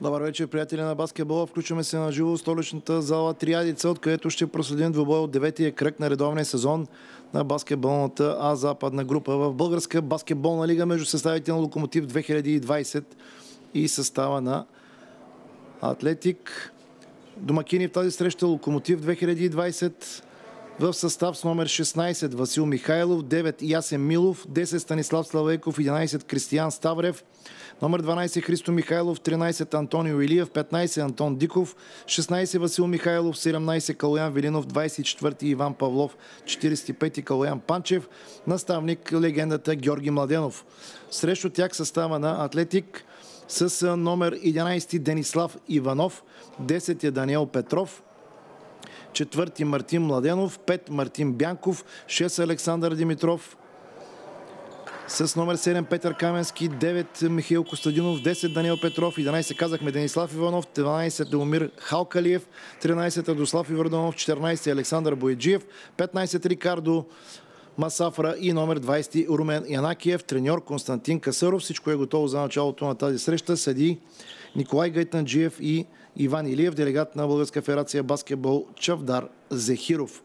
Добър вечер, приятели на баскетбола. Включваме се на живо в столичната зала Триадица, откъдето ще проследим двубой от деветия кръг на редовния сезон на баскетболната А западна група в Българска баскетболна лига между съставите на Локомотив 2020 и състава на Атлетик. Домакини в тази среща Локомотив 2020 в състав с номер 16 Васил Михайлов, 9 Ясен Милов, 10 Станислав Славейков, 11 Кристиян Ставрев, номер 12 Христо Михайлов, 13 Антонио Илиев, 15 Антон Диков, 16 Васил Михайлов, 17 Калоян Велинов, 24 Иван Павлов, 45 Калоян Панчев, наставник легендата Георги Младенов. Срещу тях състава на Атлетик с номер 11 Денислав Иванов, 10 е Даниел Петров, четвърти Мартин Младенов, 5 Мартин Бянков, 6 Александър Димитров, с номер 7 Петър Каменски, 9 Михаил Костадинов, 10 Даниел Петров, 11 казахме Денислав Иванов, 12 Деломир Халкалиев, 13 Адослав Ивърданов, 14 Александър Бояджиев, 15 Рикардо Масафра и номер 20 Румен Янакиев, треньор Константин Касъров. Всичко е готово за началото на тази среща. Седи Николай Гайтанджиев и Иван Илиев, делегат на Българска федерация баскетбол Чавдар Зехиров.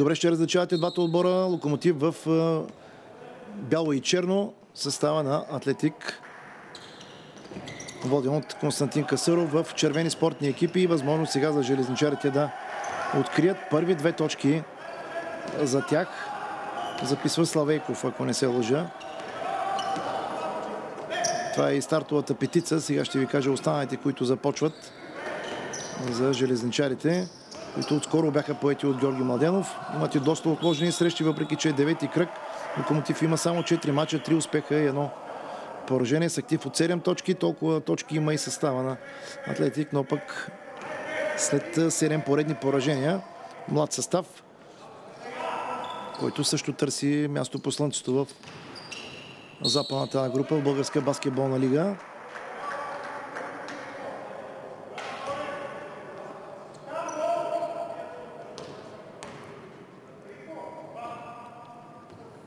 Добре ще различавате двата отбора. Локомотив в бяло и черно. Състава на Атлетик. Воден от Константин Касъров в червени спортни екипи и възможно сега за железничарите да открият първи две точки за тях. Записва Славейков, ако не се лъжа. Това е и стартовата петица. Сега ще ви кажа останалите, които започват за железничарите които отскоро бяха поети от Георги Младенов. Имат и доста отложени срещи, въпреки че е девети кръг. Локомотив има само 4 мача, 3 успеха и едно поражение с актив от 7 точки. Толкова точки има и състава на Атлетик, но пък след 7 поредни поражения, млад състав, който също търси място по слънцето в западната група в Българска баскетболна лига.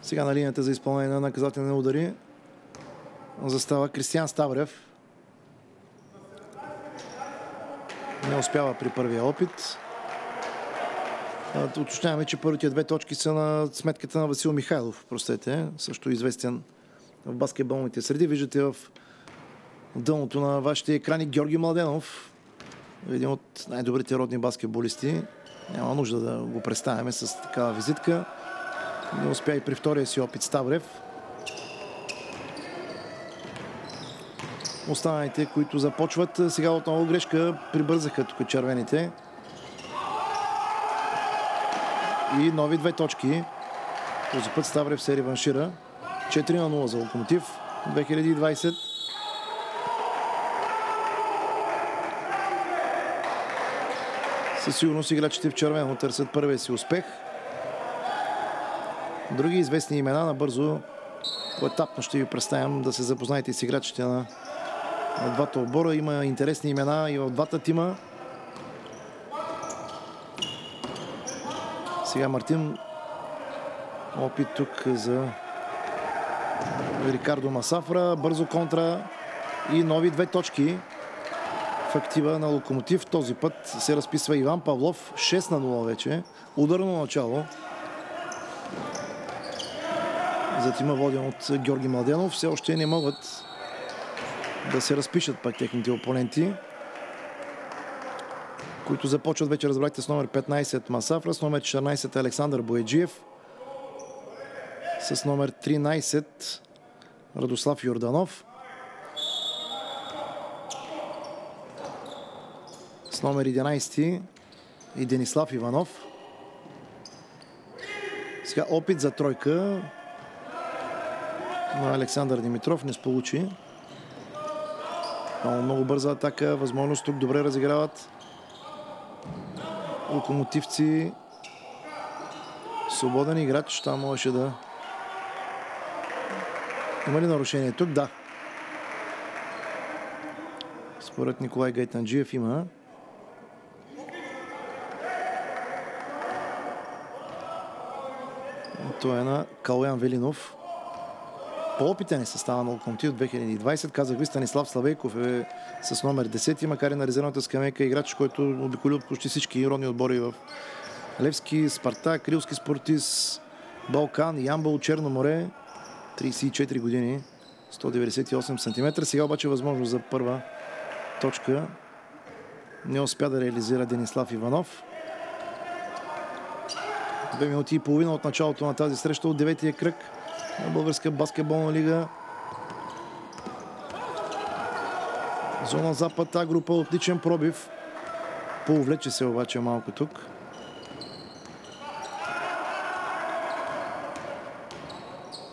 Сега на линията за изпълнение на наказателни удари застава Кристиан Ставрев. Не успява при първия опит. Уточняваме, че първите две точки са на сметката на Васил Михайлов, простете, също известен в баскетболните среди. Виждате в дъното на вашите екрани Георги Младенов, един от най-добрите родни баскетболисти. Няма нужда да го представяме с такава визитка. Не успя и при втория си опит Ставрев. Останалите, които започват, сега отново грешка, прибързаха тук червените. И нови две точки. Този път Ставрев се реваншира. 4 на 0 за Локомотив. 2020. Със сигурност играчите в червено търсят първия си успех. Други известни имена набързо етапно ще ви представям да се запознаете с играчите на, на двата отбора. Има интересни имена и в двата тима. Сега Мартин опит тук за Рикардо Масафра. Бързо контра и нови две точки в актива на Локомотив. Този път се разписва Иван Павлов. 6 на 0 вече. Ударно начало за тима воден от Георги Младенов. Все още не могат да се разпишат пак техните опоненти, които започват вече, разбрахте, с номер 15 Масафра, с номер 14 Александър Боеджиев, с номер 13 Радослав Йорданов, с номер 11 и Денислав Иванов. Сега опит за тройка на Александър Димитров. Не сполучи. Много, много бърза атака. Възможност тук добре разиграват локомотивци. Свободен играч. Там можеше да... Има ли нарушение тук? Да. Според Николай Гайтанджиев има. Той е на Калоян Велинов. По-опитен е състава на Локомотив 2020. Казах ви, Станислав Славейков е с номер 10, макар и на резервната скамейка играч, който обиколи от почти всички родни отбори в Левски, Спартак, Крилски спортист, Балкан, Ямбол, Черно море. 34 години, 198 см. Сега обаче е възможност за първа точка. Не успя да реализира Денислав Иванов. Две минути и половина от началото на тази среща от деветия кръг на Българска баскетболна лига. Зона Запад, А група, отличен пробив. Повлече се обаче малко тук.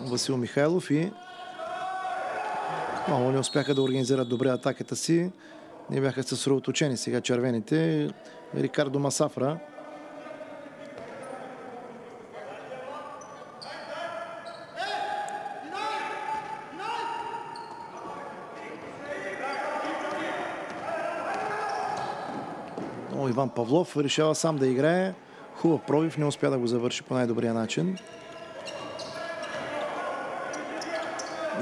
Васил Михайлов и много не успяха да организират добре атаката си. Не бяха съсредоточени сега червените. Рикардо Масафра. Иван Павлов решава сам да играе. Хубав пробив, не успя да го завърши по най-добрия начин.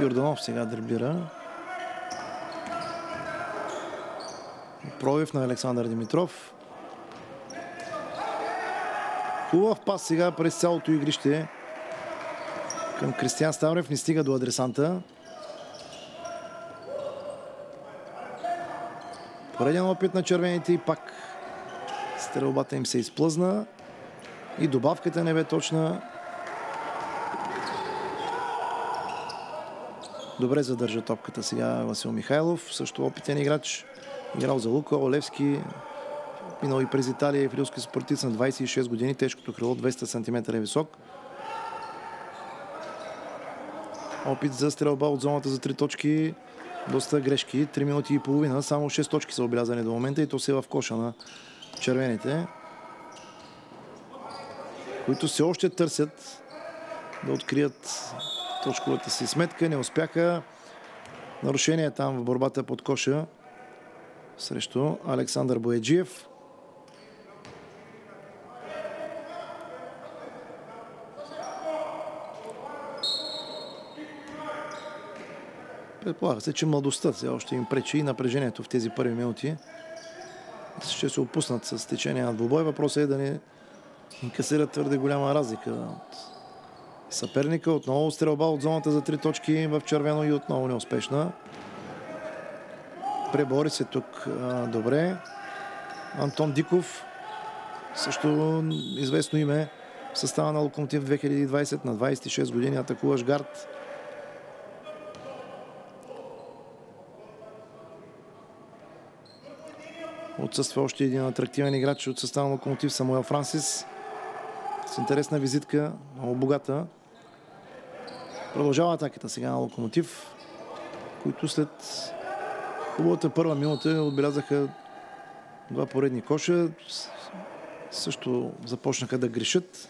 Йорданов сега дриблира. Пробив на Александър Димитров. Хубав пас сега през цялото игрище към Кристиан Ставрев. Не стига до адресанта. Пореден опит на червените и пак стрелбата им се изплъзна. И добавката не бе точна. Добре задържа топката сега Васил Михайлов. Също опитен играч. Играл за Лука, Олевски. Минал и през Италия и в Рилски спортист на 26 години. Тежкото крило 200 см е висок. Опит за стрелба от зоната за 3 точки. Доста грешки. 3 минути и половина. Само 6 точки са обелязани до момента и то се е в коша на червените. Които все още търсят да открият точковата си сметка. Не успяха. Нарушение там в борбата под коша срещу Александър Боеджиев. Предполага се, че младостта все още им пречи и напрежението в тези първи минути. Ще се опуснат с течение на двубой. Въпросът е да не инкасират твърде голяма разлика от съперника. Отново стрелба от зоната за три точки в червено и отново неуспешна. Пребори се тук а, добре. Антон Диков, също известно име в състава на Локомотив 2020 на 26 години, атакуваш гард. Отсъства още един атрактивен играч от състава Локомотив Самуел Франсис. С интересна визитка, много богата. Продължава атаката сега на Локомотив, които след хубавата първа минута отбелязаха два поредни коша. Също започнаха да грешат.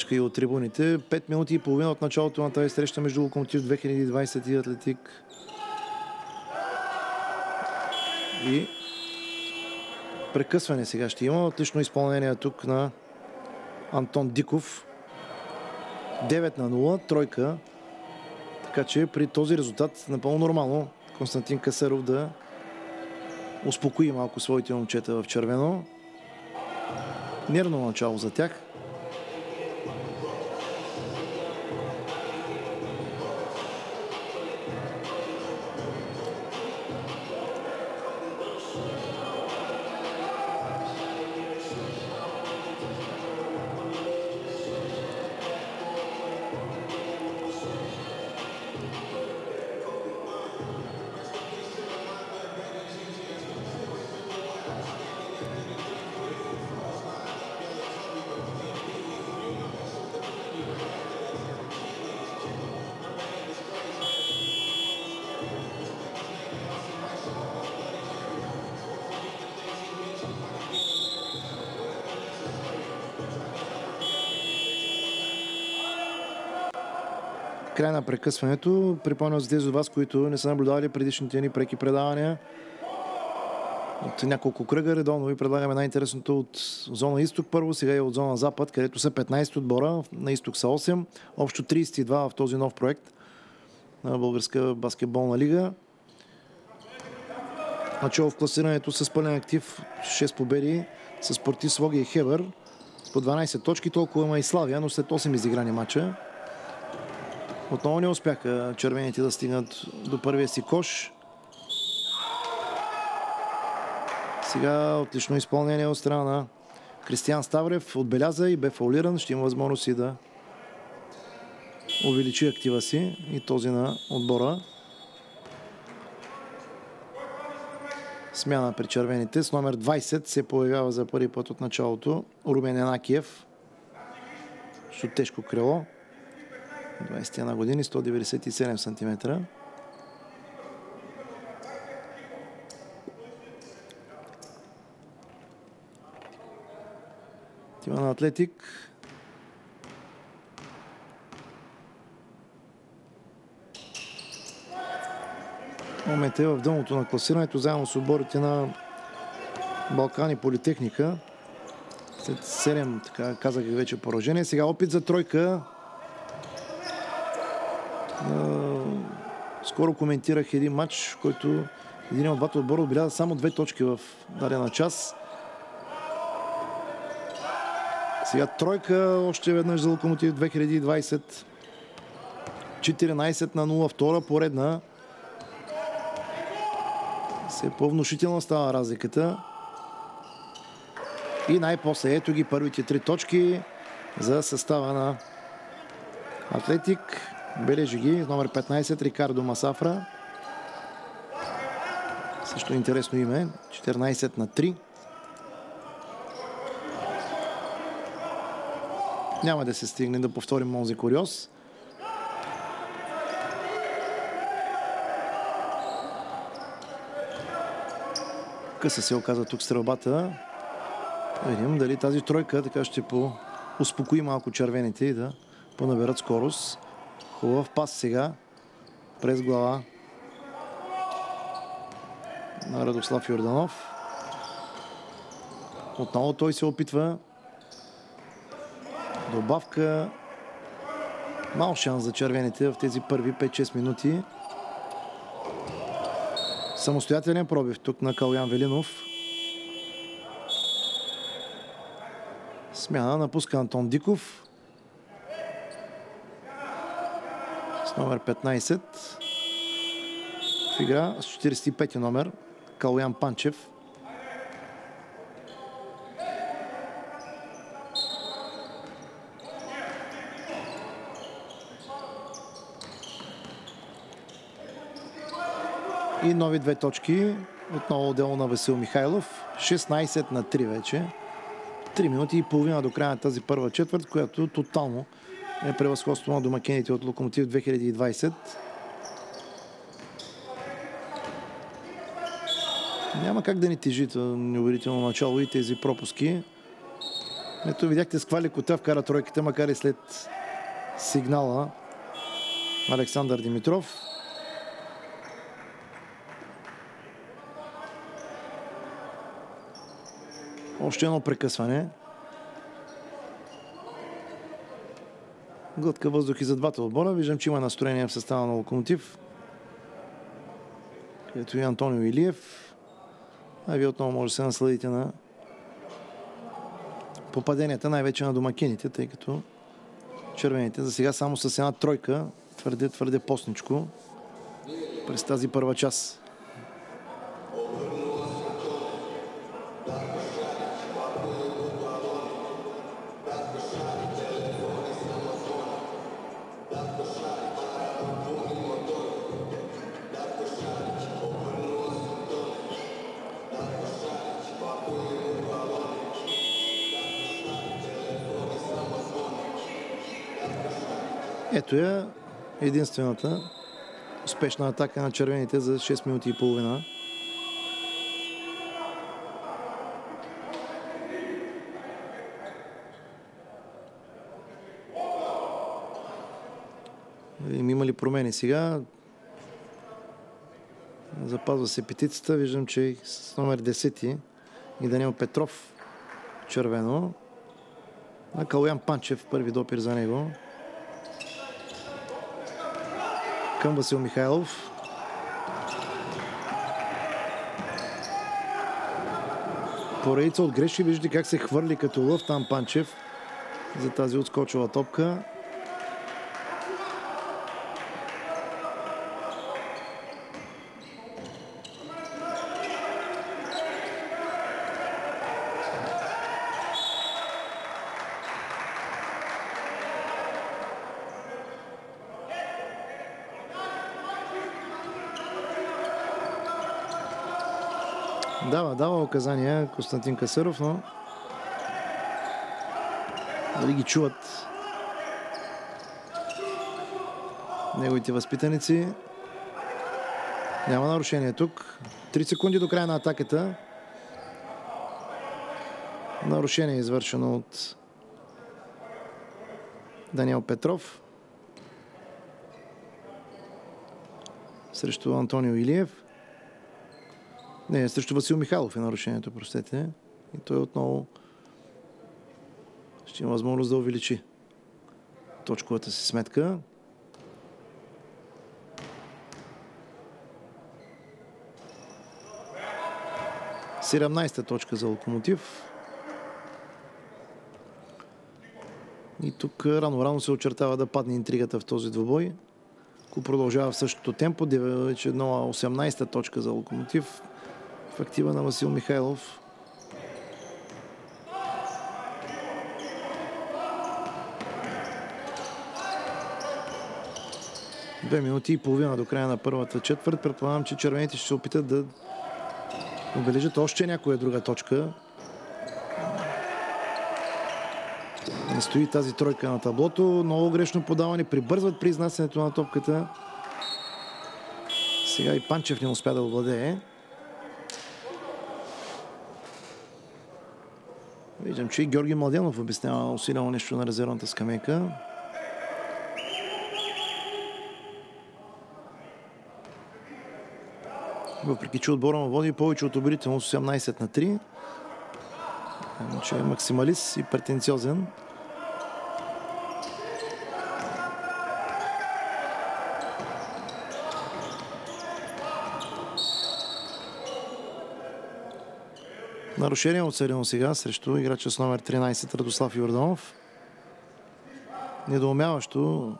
Закачка и от трибуните. Пет минути и половина от началото на тази среща между Локомотив 2020 и Атлетик. И прекъсване сега ще има. Отлично изпълнение тук на Антон Диков. 9 на 0, тройка. Така че при този резултат напълно нормално Константин Касаров да успокои малко своите момчета в червено. Нервно начало за тях. Край на прекъсването. Припомням за тези от вас, които не са наблюдавали предишните ни преки предавания. От няколко кръга редовно ви предлагаме най-интересното от зона изток първо, сега и от зона запад, където са 15 отбора, на изток са 8, общо 32 в този нов проект на Българска баскетболна лига. Начало в класирането с пълен актив 6 победи с Спортис Логи и Хебър по 12 точки, толкова има и Славия, но след 8 изиграни матча. Отново не успяха червените да стигнат до първия си кош. Сега отлично изпълнение от страна на Кристиан Ставрев. Отбеляза и бе фаулиран. Ще има възможност и да увеличи актива си и този на отбора. Смяна при червените. С номер 20 се появява за първи път от началото Румен Енакиев. С тежко крило. 21 години, 197 см. Тима на Атлетик. Момент е в дъното на класирането, заедно с отборите на Балкани Политехника. След 7, така казах вече, поражение. Сега опит за тройка. Скоро коментирах един матч, който един от двата отбора отбеляза само две точки в дадена час. Сега тройка още веднъж за Локомотив 2020. 14 на 0, втора поредна. Все по-внушителна става разликата. И най-после ето ги първите три точки за състава на Атлетик. Бележи ги. Номер 15 Рикардо Масафра. Също интересно име. 14 на 3. Няма да се стигне да повторим Монзи Куриос. Къса се оказа тук стрелбата. Видим дали тази тройка така ще по успокои малко червените и да понаберат скорост. Хубав пас сега. През глава на Радослав Йорданов. Отново той се опитва. Добавка. Мал шанс за червените в тези първи 5-6 минути. Самостоятелен пробив тук на Калян Велинов. Смяна напуска Антон Диков. Номер 15. В игра с 45 номер Калуян Панчев. И нови две точки. Отново дело на Васил Михайлов. 16 на 3 вече. 3 минути и половина до края на тази първа четвърт, която тотално е превъзходство на домакените от Локомотив 2020. Няма как да ни тежи неуверително начало и тези пропуски. Ето видяхте с каква лекота вкара тройката, макар и след сигнала Александър Димитров. Още едно прекъсване. Глътка въздух и за двата отбора. Виждам, че има настроение в състава на Локомотив. Ето и Антонио Илиев. А вие отново може да се насладите на попаденията, най-вече на домакините, тъй като червените за сега само с една тройка твърде, твърде постничко през тази първа част. Ето я единствената успешна атака на червените за 6 минути и половина. Има ли промени сега? Запазва се петицата. Виждам, че с номер 10 и Данил Петров червено. А Калуян Панчев, първи допир за него. Към Васил Михайлов. Поредица от грешки. Виждате как се хвърли като лъв там Панчев за тази отскочила топка. Указания Константин Касъров, но дали ги чуват неговите възпитаници. Няма нарушение тук. 3 секунди до края на атаката. Нарушение е извършено от Даниел Петров. Срещу Антонио Илиев. Не, срещу Васил Михайлов е нарушението, простете. И той отново ще има възможност да увеличи точковата си сметка. Седемнайста точка за Локомотив. И тук рано-рано се очертава да падне интригата в този двобой. Ако продължава в същото темпо, вече нова 18-та точка за Локомотив в на Васил Михайлов. Две минути и половина до края на първата четвърт. Предполагам, че червените ще се опитат да обележат още някоя друга точка. Не стои тази тройка на таблото. Много грешно подаване. Прибързват при изнасянето на топката. Сега и Панчев не успя да овладее. Виждам, че и Георги Младенов обяснява усилено нещо на резервната скамейка. Въпреки, че отбора му води повече от оборително 18 на 3. Че е максималист и претенциозен. Нарушение отсъдено сега срещу играча с номер 13 Радослав Йорданов. Недоумяващо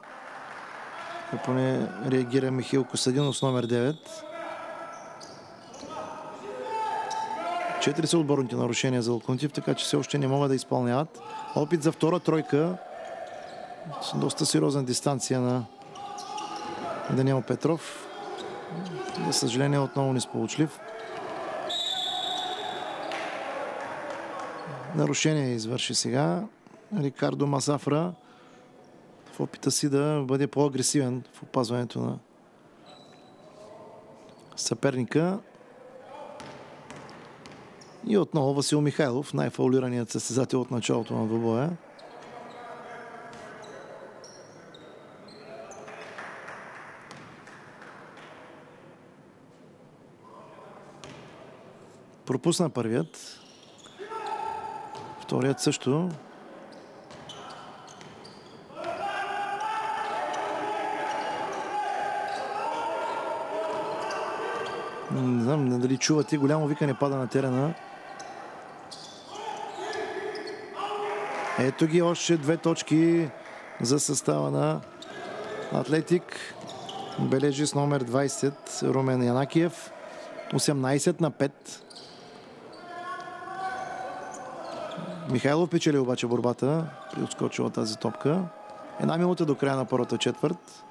поне реагира Михил Косадинов с номер 9. Четири са отборните нарушения за Локомотив, така че все още не могат да изпълняват. Опит за втора тройка. С доста сериозна дистанция на Даниел Петров. За съжаление отново несполучлив. Нарушение извърши сега Рикардо Масафра в опита си да бъде по-агресивен в опазването на съперника. И отново Васил Михайлов, най-фаулираният състезател от началото на двобоя. Пропусна първият. Вторият също. Не знам дали чувате. Голямо викане пада на терена. Ето ги още две точки за състава на Атлетик. Бележи с номер 20 Румен Янакиев. 18 на 5. Михайлов печели обаче борбата при отскочила тази топка. Една минута до края на първата четвърт.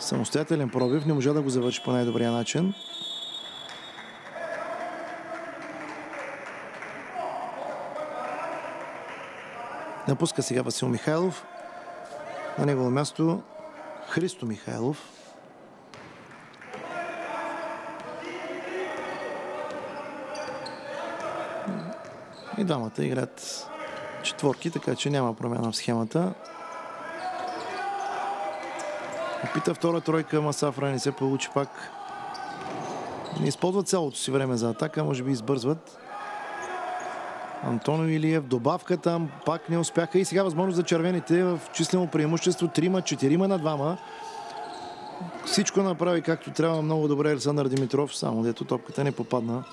Самостоятелен пробив. Не можа да го завърши по най-добрия начин. Напуска сега Васил Михайлов. На негово място Христо Михайлов. И двамата играят четворки, така че няма промяна в схемата. Опита втора тройка, Масафра не се получи пак. Не използват цялото си време за атака, може би избързват. Антоно Илиев, добавка там, пак не успяха и сега възможност за червените в числено преимущество 3-4 на 2 Всичко направи както трябва много добре Александър Димитров, само дето топката не попадна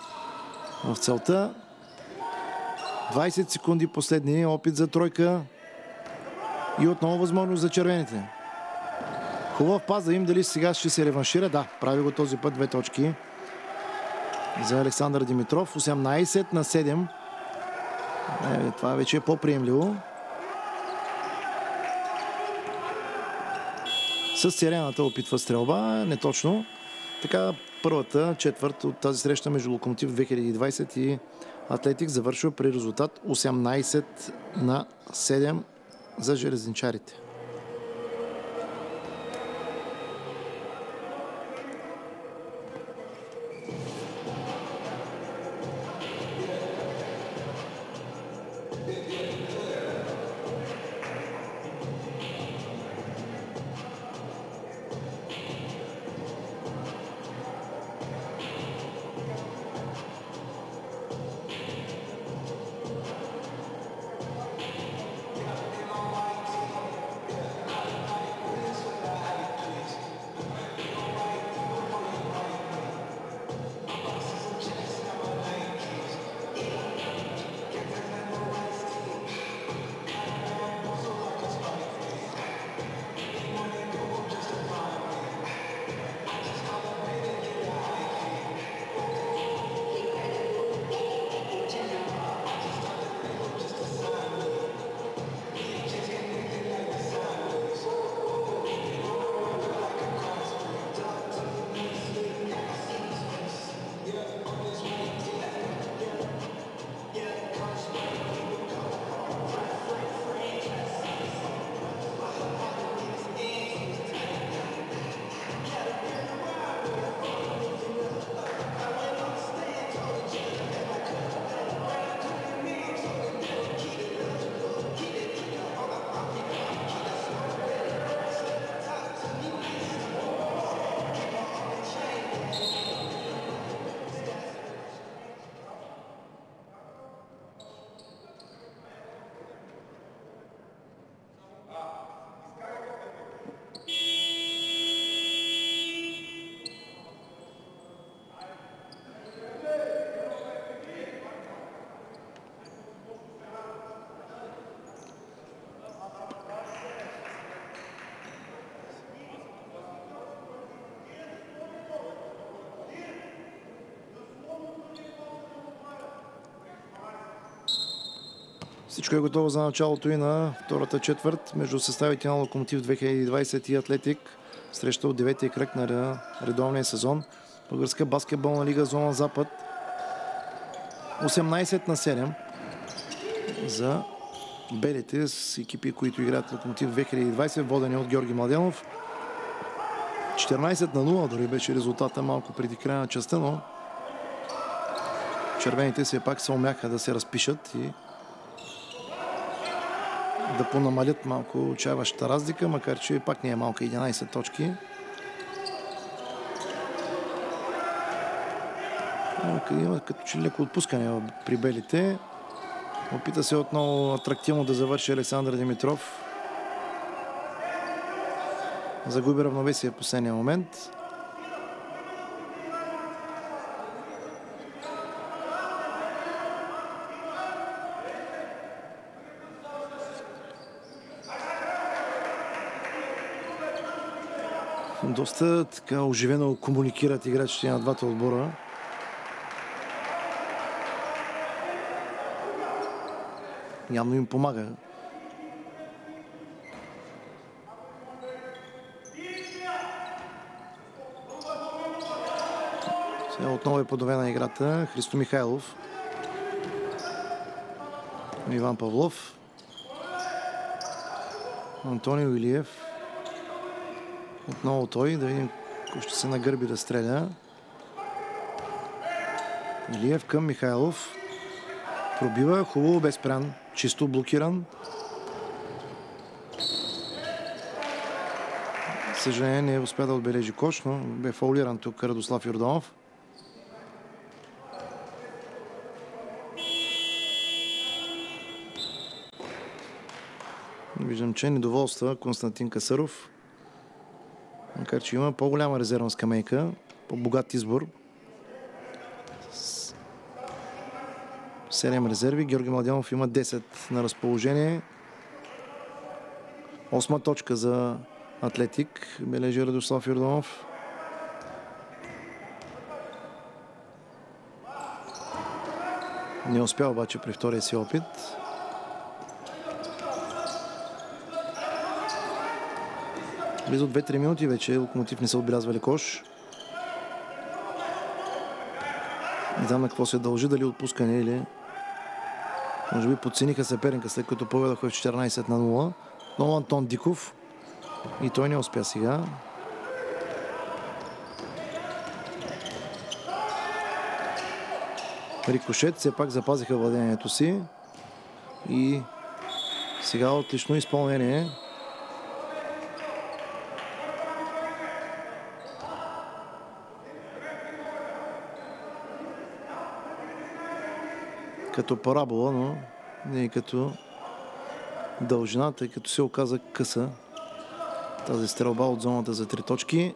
в целта. 20 секунди последни опит за тройка и отново възможност за червените. Хубав пас да им дали сега ще се реваншира. Да, прави го този път две точки за Александър Димитров. 18 на 7. Е, това вече е по-приемливо. С сирената опитва стрелба. Не точно. Така първата четвърт от тази среща между Локомотив 2020 и Атлетик завършва при резултат 18 на 7 за железничарите. Всичко е готово за началото и на втората четвърт между съставите на Локомотив 2020 и Атлетик. Среща от деветия кръг на редовния сезон. Българска баскетболна лига Зона Запад. 18 на 7 за белите с екипи, които играят Локомотив 2020, водени от Георги Младенов. 14 на 0 дори беше резултата малко преди края на частта, но червените все пак се умяха да се разпишат и да понамалят малко отчаяващата разлика, макар че пак не е малка 11 точки. Има като че леко отпускане при белите. Опита се отново атрактивно да завърши Александър Димитров. Загуби равновесие в последния момент. Доста така оживено комуникират играчите на двата отбора. Явно им помага. Сега отново е подовена играта. Христо Михайлов. Иван Павлов. Антонио Илиев. Отново той, да видим ще се нагърби да стреля. Илиев към Михайлов. Пробива, хубаво без спрян. чисто блокиран. Съжаление не успя да отбележи кош, но бе фаулиран тук Радослав Йорданов. Виждам, че недоволства Константин Касаров. Макар, че има по-голяма резервна скамейка, по-богат избор. 7 резерви. Георги Младенов има 10 на разположение. Осма точка за Атлетик. Бележи Радослав Йорданов. Не успя обаче при втория си опит. Близо 2-3 минути вече Локомотив не са отбелязвали кош. Не знам на какво се дължи, дали отпускане или може би подцениха съперника, след като поведаха в 14 на 0. Но Антон Диков и той не успя сега. Рикошет все пак запазиха владението си. И сега отлично изпълнение. Като парабола, но не и като дължина, тъй като се оказа къса тази стрелба от зоната за три точки.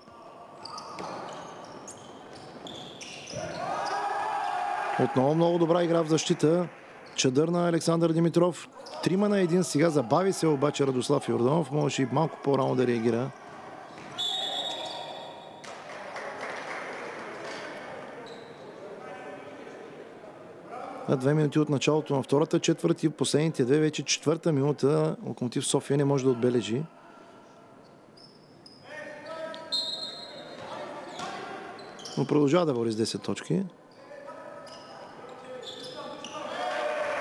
Отново много добра игра в защита. Чадър на Александър Димитров. Трима на един сега забави се обаче Радослав Йорданов. Може и малко по-рано да реагира. Две минути от началото на втората четвърт и последните две вече четвърта минута Локомотив София не може да отбележи. Но продължава да води с 10 точки.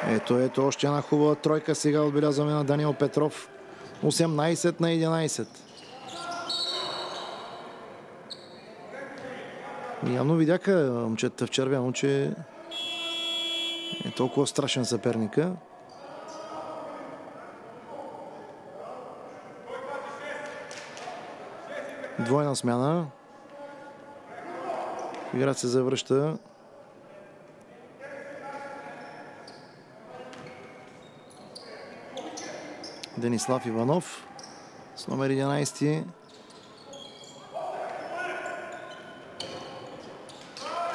Ето, ето, още една хубава тройка сега отбелязваме на Даниел Петров. 18 на 11. Явно видяха момчета в червено, че толкова страшен съперника. Двойна смяна. Играта се завръща. Денислав Иванов с номер 11.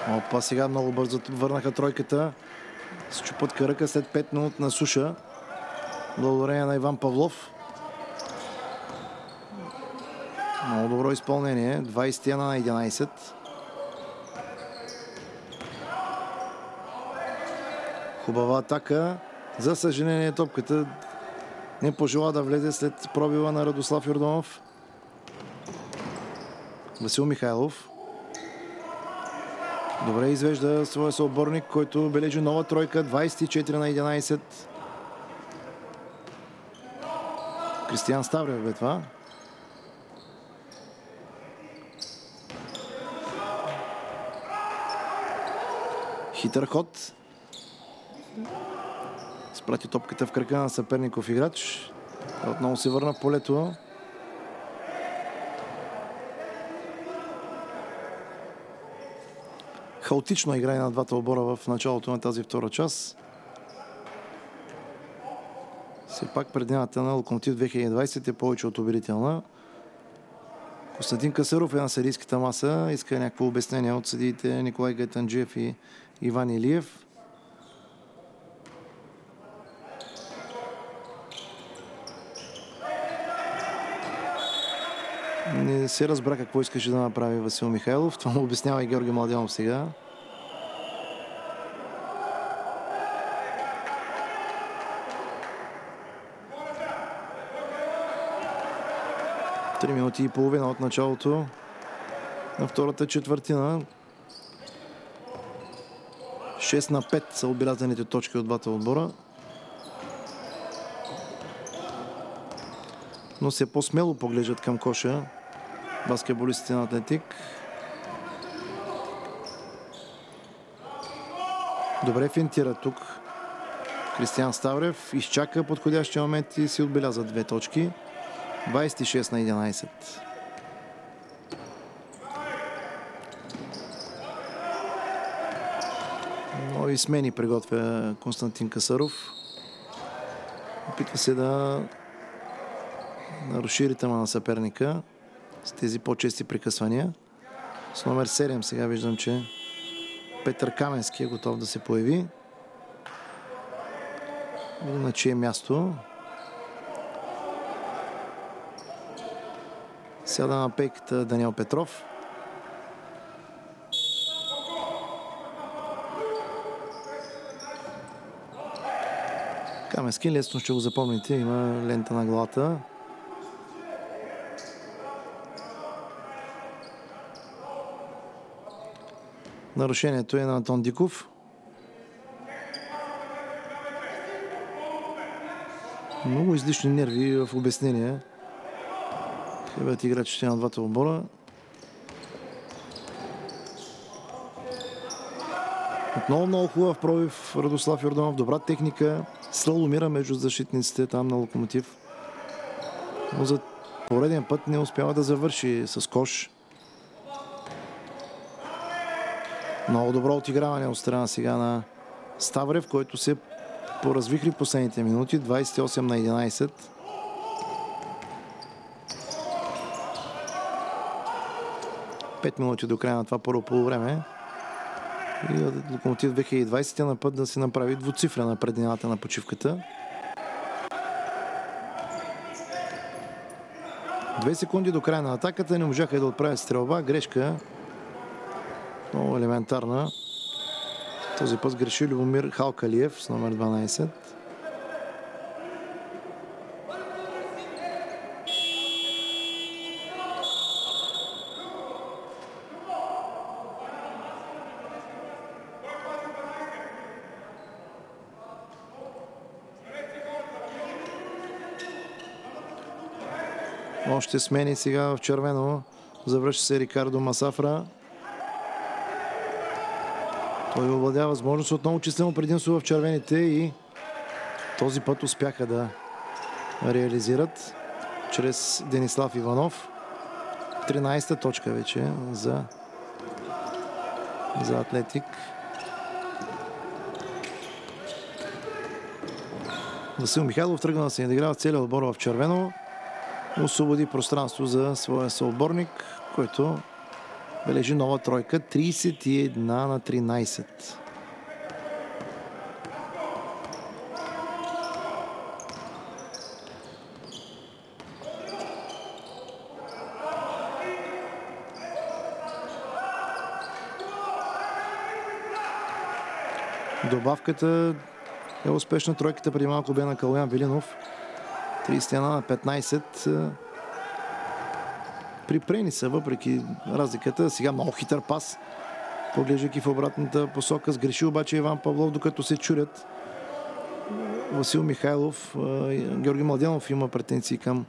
Опа, сега много бързо върнаха тройката счупат кръка след 5 минут на суша. Благодарение на Иван Павлов. Много добро изпълнение. 20 на 11. Хубава атака. За съжаление топката не пожела да влезе след пробива на Радослав Йорданов. Васил Михайлов. Добре извежда своя съоборник, който бележи нова тройка. 24 на 11. Кристиан Ставрев бе това. Хитър ход. Спрати топката в кръка на съперников играч. Отново се върна в полето. Хаотично играе на двата отбора в началото на тази втора част. Все пак предината на Локомотив 2020 е повече от убедителна. Константин Касаров е на съдийската маса. Иска някакво обяснение от съдиите Николай Гайтанджиев и Иван Илиев. Не се разбра какво искаше да направи Васил Михайлов. Това му обяснява и Георги Младенов сега. Три минути и половина от началото на втората четвъртина. 6 на 5 са отбелязаните точки от двата отбора. Но се по-смело поглеждат към коша баскетболистите на Атлетик. Добре финтира тук Кристиан Ставрев изчака подходящия момент и си отбеляза две точки. 26 на 11. Нови смени приготвя Константин Касаров. Опитва се да наруши ритъма на съперника с тези по-чести прекъсвания. С номер 7 сега виждам, че Петър Каменски е готов да се появи. На чие място? Сяда на пейката Даниел Петров. Каменски, лесно ще го запомните, има лента на главата. Нарушението е на Антон Диков. Много излишни нерви в обяснение. Бъдат играчите на двата отбора. Отново много хубав пробив Радослав Йорданов. Добра техника. Слаломира между защитниците там на Локомотив. Но за пореден път не успява да завърши с кош. Много добро отиграване от страна сега на Ставрев, който се поразвихри последните минути. 28 на 11. Пет минути до края на това първо полувреме. И Локомотив 2020 е на път да се направи двуцифра на предината на почивката. Две секунди до края на атаката не можаха да отправят стрелба. Грешка много елементарна. Този път греши Любомир Халкалиев с номер 12. Още смени сега в червено. Завръща се Рикардо Масафра. Той овладя възможност отново числено предимство в червените и този път успяха да реализират чрез Денислав Иванов. 13-та точка вече за, за Атлетик. Васил Михайлов тръгна да се интегрира в целия отбор в червено. Освободи пространство за своя съотборник, който бележи нова тройка. 31 на 13. Добавката е успешна. Тройката преди малко бе на Калуян Велинов. 31 на 15 припрени са, въпреки разликата. Сега много хитър пас, поглеждайки в обратната посока. Сгреши обаче Иван Павлов, докато се чурят. Васил Михайлов, Георги Младенов има претенции към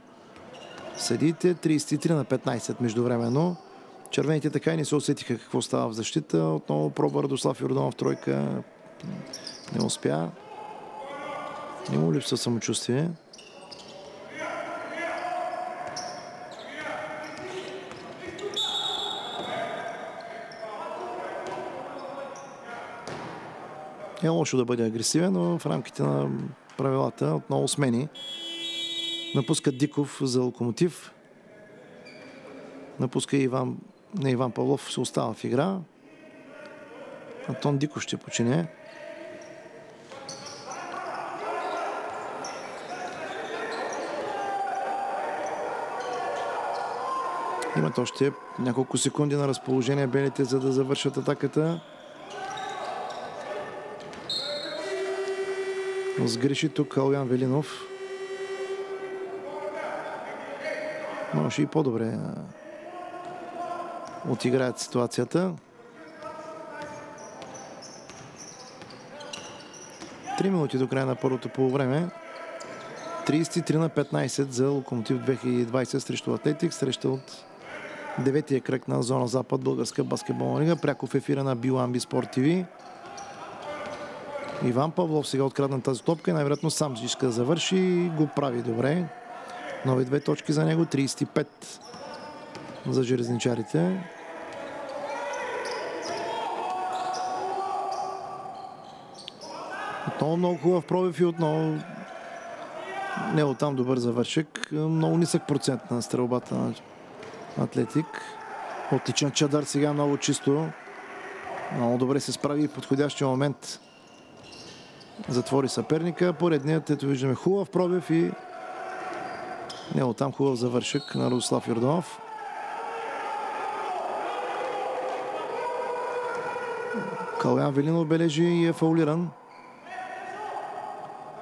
съдиите. 33 на 15 междувременно. Червените така и не се усетиха какво става в защита. Отново проба Радослав Йорданов тройка. Не успя. Не му липсва самочувствие. Е лошо да бъде агресивен, но в рамките на правилата отново смени. Напуска Диков за локомотив. Напуска Иван, не Иван Павлов, се остава в игра. Антон Диков ще почине. Имат още няколко секунди на разположение белите, за да завършат атаката. Сгреши тук Калян Велинов. Може и по-добре отиграят ситуацията. Три минути до края на първото полувреме. 33 на 15 за Локомотив 2020 срещу Атлетик. Среща от деветия кръг на зона Запад Българска баскетболна лига. Пряко в ефира на Биламби Спорт ТВ. Иван Павлов сега открадна тази топка и най-вероятно сам иска да завърши и го прави добре. Нови две точки за него. 35 за железничарите. Отново много хубав пробив и отново не от там добър завършек. Много нисък процент на стрелбата на Атлетик. Отличен чадър сега, много чисто. Много добре се справи в подходящия момент. Затвори съперника. Поредният, ето виждаме хубав пробив и не от там хубав завършек на Радослав Йорданов. Калян Велинов бележи и е фаулиран.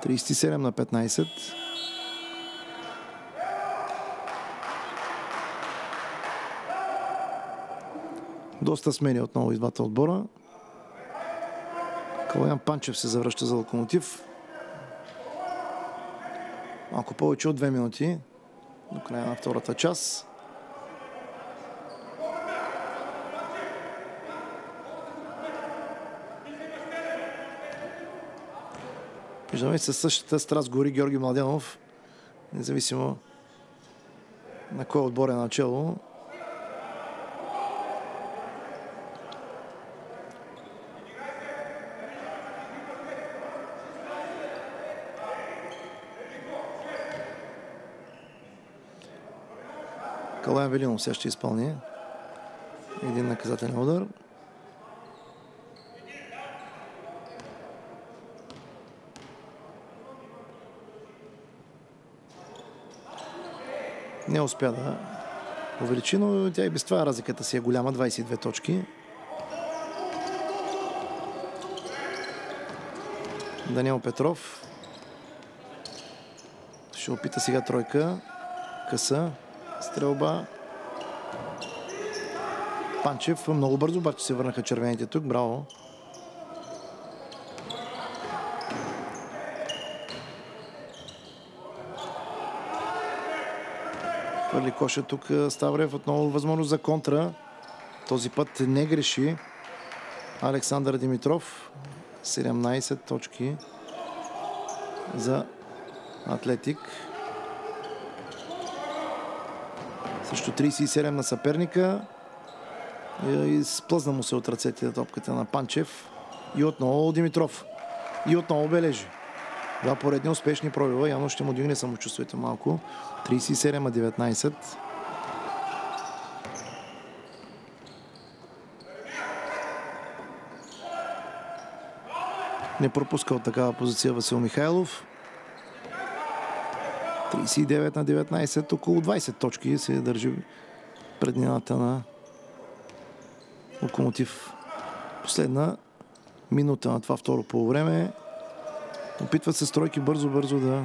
37 на 15. Доста смени отново и двата отбора. Калаян Панчев се завръща за локомотив. Малко повече от две минути до края на втората част. Виждаме със същата страст гори Георги Младенов, независимо на кой отбор е начало. Калаян Велинов сега ще изпълни един наказателен удар. Не успя да увеличи, но тя и без това разликата си е голяма, 22 точки. Даниел Петров ще опита сега тройка. Къса. Стрелба. Панчев много бързо обаче се върнаха червените тук. Браво. Хвърли коша тук Ставрев. Отново възможност за контра. Този път не греши. Александър Димитров. 17 точки за Атлетик. Също 37 на съперника. И сплъзна му се от ръцете топката на Панчев. И отново Димитров. И отново бележи. Два поредни успешни пробива. Явно ще му дигне самочувствието малко. 37 на 19. Не пропуска от такава позиция Васил Михайлов. 39 на 19, около 20 точки се държи преднината на Локомотив. Последна минута на това второ полувреме. Опитват се стройки бързо-бързо да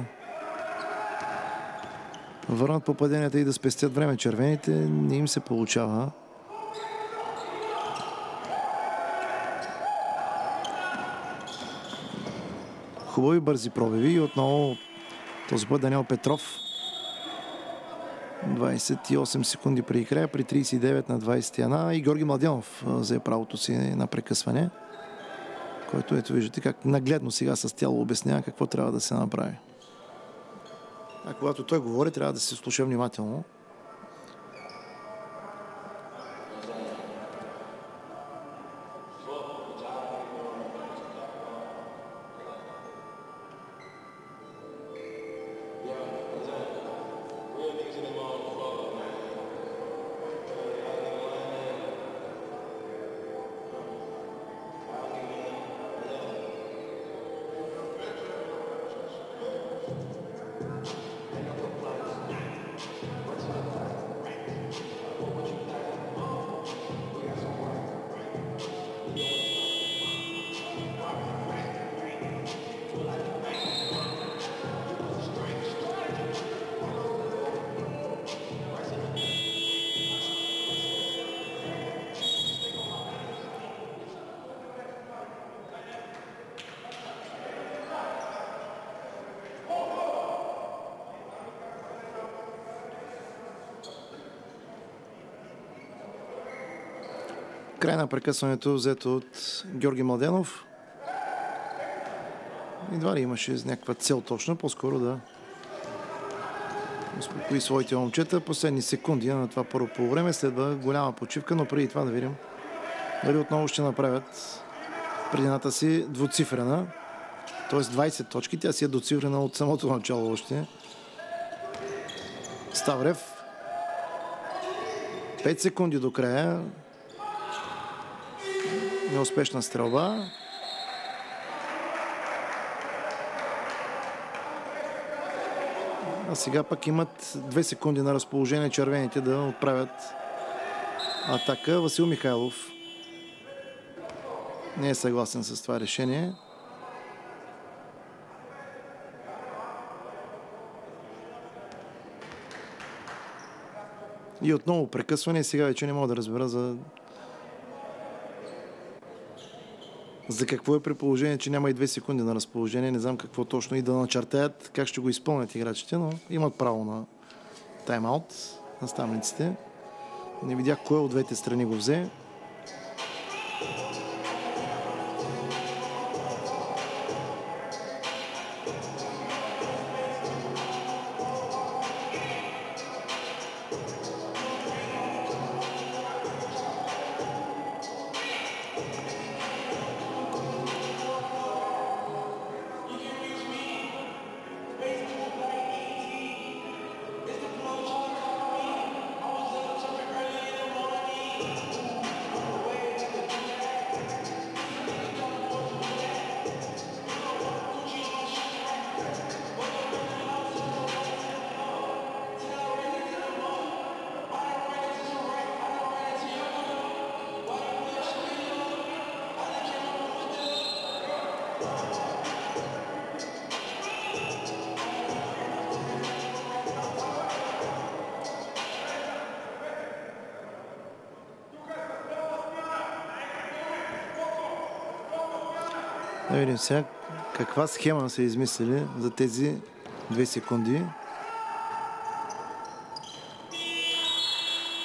върнат попаденията и да спестят време. Червените не им се получава. Хубави бързи пробиви и отново този път Даниел Петров 28 секунди преди края, при 39 на 21 и Георги Младенов взе правото си на прекъсване, който ето виждате как нагледно сега с тяло обяснява какво трябва да се направи. А когато той говори, трябва да се слуша внимателно. Прекъсването взето от Георги Младенов. едва ли имаше някаква цел точно, по-скоро да успокои своите момчета. Последни секунди на това първо по време следва голяма почивка, но преди това да видим дали отново ще направят предината си двуцифрена. Т.е. 20 точки. Тя си е доцифрена от самото начало още. Ставрев. 5 секунди до края. Неуспешна стрелба. А сега пък имат 2 секунди на разположение червените да отправят атака. Васил Михайлов не е съгласен с това решение. И отново прекъсване. Сега вече не мога да разбера за за какво е при положение, че няма и две секунди на разположение. Не знам какво точно и да начертаят как ще го изпълнят играчите, но имат право на тайм-аут наставниците. Не видях кой от двете страни го взе. Видим сега каква схема са измислили за тези две секунди.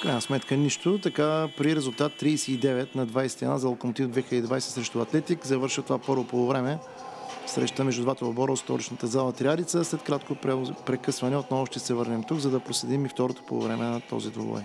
Крайна сметка нищо. Така при резултат 39 на 21 за Локомотив 2020 срещу Атлетик завършва това първо по време. Среща между двата обора от столичната зала Триадица. След кратко прекъсване отново ще се върнем тук, за да проследим и второто по време на този двобой.